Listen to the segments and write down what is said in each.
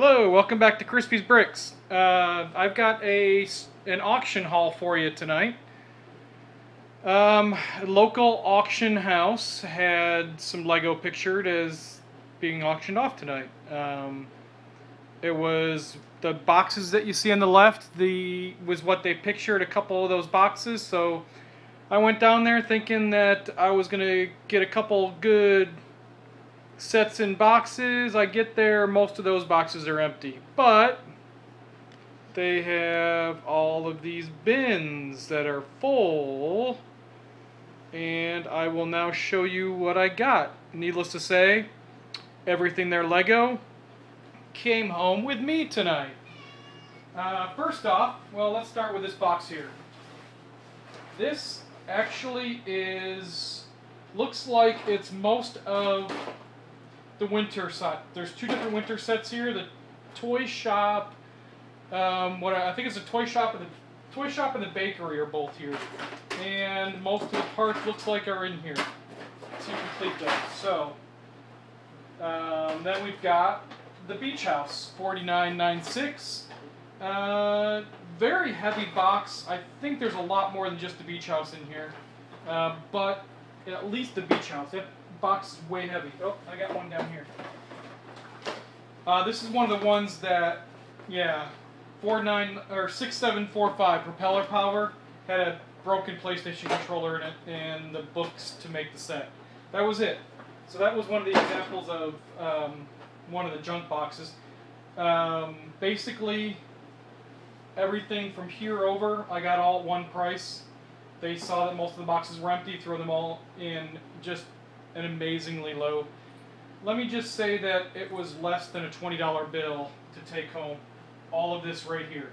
Hello, welcome back to Crispy's Bricks. Uh, I've got a an auction haul for you tonight. Um, local auction house had some Lego pictured as being auctioned off tonight. Um, it was the boxes that you see on the left. The was what they pictured. A couple of those boxes. So I went down there thinking that I was gonna get a couple good sets in boxes. I get there, most of those boxes are empty. But they have all of these bins that are full. And I will now show you what I got. Needless to say, everything there Lego came home with me tonight. Uh, first off, well, let's start with this box here. This actually is looks like it's most of the winter set. There's two different winter sets here. The toy shop, um, what I think it's a toy shop and the toy shop and the bakery are both here, and most of the parts looks like are in here to complete those. So um, then we've got the beach house, forty nine nine six. Uh, very heavy box. I think there's a lot more than just the beach house in here, uh, but at least the beach house. That box is way heavy. Oh, I got one down here. Uh, this is one of the ones that, yeah, four nine or six seven four five propeller power had a broken PlayStation controller in it and the books to make the set. That was it. So that was one of the examples of um, one of the junk boxes. Um, basically, everything from here over, I got all at one price. They saw that most of the boxes were empty, threw them all in just an amazingly low. Let me just say that it was less than a $20 bill to take home all of this right here.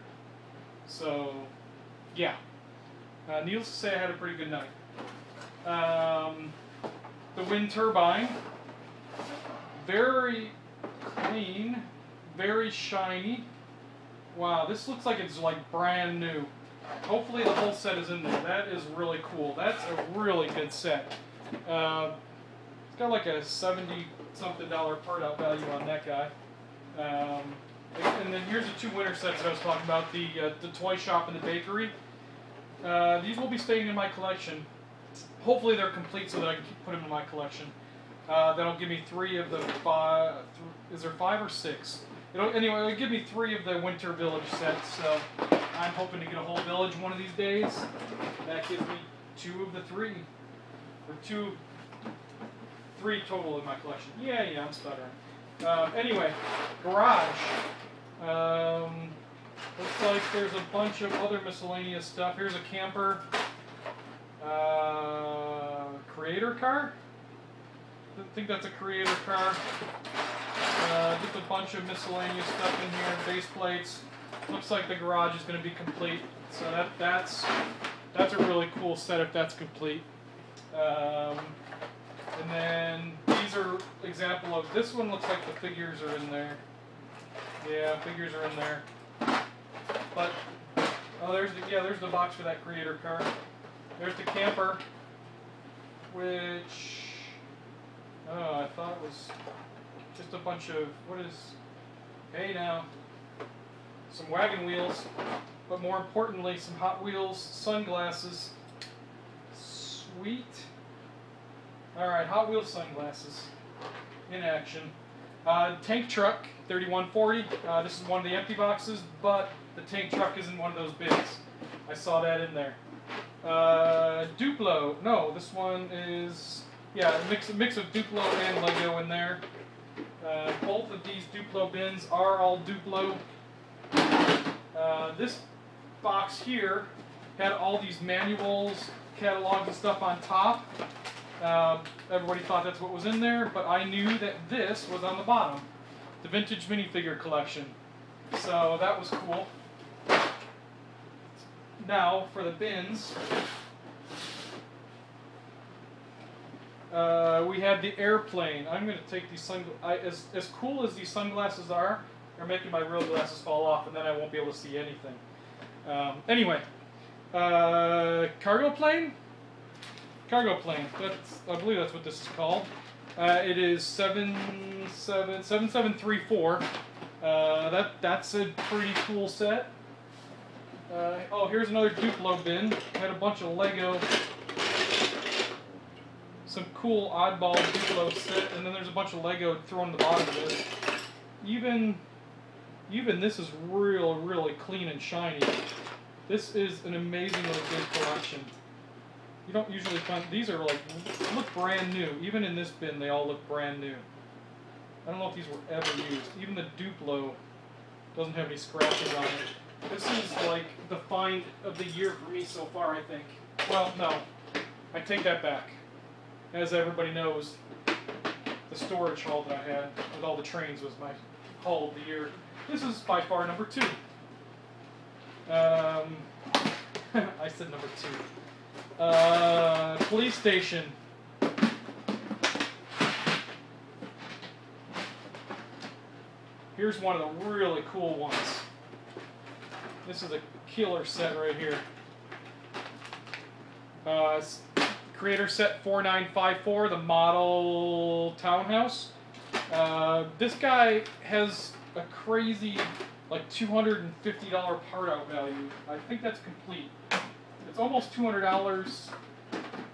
So, yeah. Uh, needless to say, I had a pretty good night. Um, the wind turbine, very clean, very shiny. Wow, this looks like it's like brand new. Hopefully the whole set is in there. That is really cool. That's a really good set. Uh, it's got like a 70 something dollar part out value on that guy. Um, and then here's the two winter sets that I was talking about, the, uh, the toy shop and the bakery. Uh, these will be staying in my collection. Hopefully they're complete so that I can put them in my collection. Uh, that'll give me three of the five. Is there five or six? It'll, anyway, it'll give me three of the winter village sets. So I'm hoping to get a whole village one of these days. That gives me two of the three, or two, three total in my collection. Yeah, yeah, I'm stuttering. Um, anyway, garage. Um, looks like there's a bunch of other miscellaneous stuff. Here's a camper. Uh, creator car. I think that's a creator car. Uh, just a bunch of miscellaneous stuff in here. Base plates. Looks like the garage is going to be complete. So that that's that's a really cool set if that's complete. Um, and then these are example of this one looks like the figures are in there. Yeah, figures are in there. But oh there's the yeah, there's the box for that creator car. There's the camper. Which oh I thought it was just a bunch of what is hey now some wagon wheels, but more importantly some Hot Wheels sunglasses. Sweet. Alright, Hot Wheels sunglasses in action. Uh, tank truck, 3140. Uh, this is one of the empty boxes, but the tank truck isn't one of those bins. I saw that in there. Uh, Duplo. No, this one is yeah, a mix, a mix of Duplo and Lego in there. Uh, both of these Duplo bins are all Duplo. Uh, this box here had all these manuals, catalogs, and stuff on top. Um, everybody thought that's what was in there, but I knew that this was on the bottom. The vintage minifigure collection. So that was cool. Now for the bins. Uh, we have the airplane. I'm going to take these sun. I, as as cool as these sunglasses are, they're making my real glasses fall off, and then I won't be able to see anything. Um, anyway, uh, cargo plane. Cargo plane. That's I believe that's what this is called. Uh, it is seven seven seven seven three four. Uh, that that's a pretty cool set. Uh, oh, here's another Duplo bin. Had a bunch of Lego, some cool oddball Duplo set, and then there's a bunch of Lego thrown in the bottom of this. Even even this is real, really clean and shiny. This is an amazingly good collection. You don't usually find these are like look brand new. Even in this bin, they all look brand new. I don't know if these were ever used. Even the Duplo doesn't have any scratches on it. This is like the find of the year for me so far, I think. Well, no. I take that back. As everybody knows, the storage haul that I had with all the trains was my haul of the year. This is by far number two. Um, I said number two. Uh, police station. Here's one of the really cool ones. This is a killer set right here. Uh, creator set 4954, the model townhouse. Uh, this guy has a crazy, like $250 part out value. I think that's complete. It's almost $200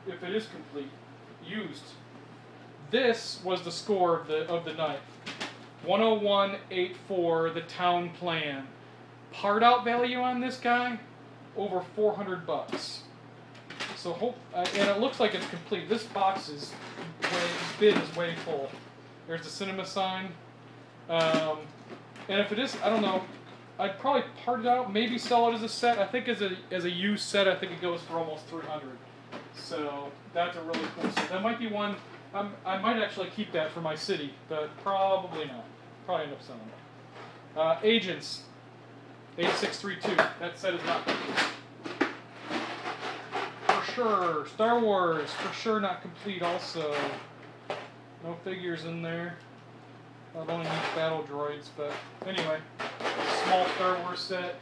if it is complete, used. This was the score of the of the night. 10184, the town plan. Part out value on this guy, over 400 bucks. So hope, uh, and it looks like it's complete. This box is way, bin is way full. There's the cinema sign. Um, and if it is, I don't know, I'd probably part it out, maybe sell it as a set. I think as a as a used set, I think it goes for almost 300. So that's a really cool set. That might be one I'm, I might actually keep that for my city, but probably not. Probably end up selling it. Uh, agents, 8632. That set is not complete. For sure. Star Wars, for sure not complete also. No figures in there. I've only used battle droids, but anyway. Small Star Wars set.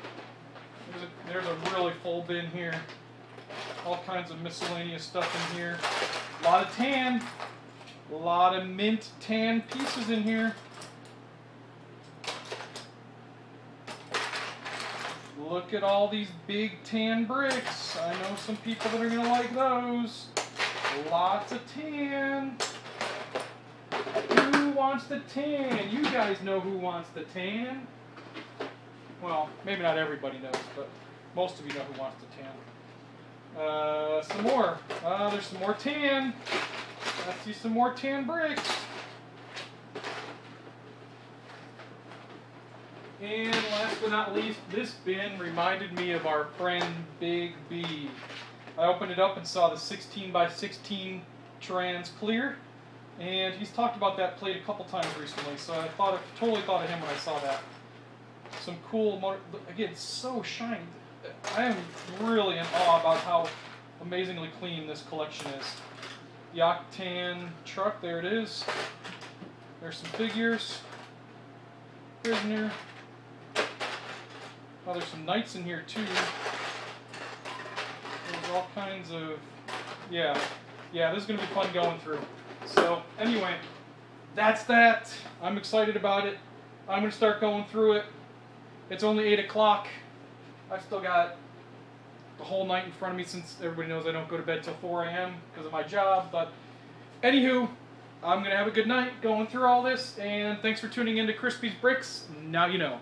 There's a, there's a really full bin here. All kinds of miscellaneous stuff in here. A lot of tan. A lot of mint tan pieces in here. Look at all these big tan bricks. I know some people that are going to like those. Lots of tan. Who wants the tan? You guys know who wants the tan. Well, maybe not everybody knows, but most of you know who wants the tan. Uh, some more. Uh, there's some more tan. I see some more tan bricks. And last but not least, this bin reminded me of our friend Big B. I opened it up and saw the 16 by 16 trans clear, and he's talked about that plate a couple times recently. So I thought, of, totally thought of him when I saw that. Some cool, motor, again, so shiny. I am really in awe about how amazingly clean this collection is. The truck, there it is. There's some figures. Prisoner. Oh, there's some knights in here too. There's all kinds of, yeah, yeah. This is gonna be fun going through. So anyway, that's that. I'm excited about it. I'm gonna start going through it. It's only eight o'clock. I've still got the whole night in front of me since everybody knows I don't go to bed till 4 a.m. because of my job. But anywho, I'm going to have a good night going through all this. And thanks for tuning in to Crispy's Bricks. Now you know.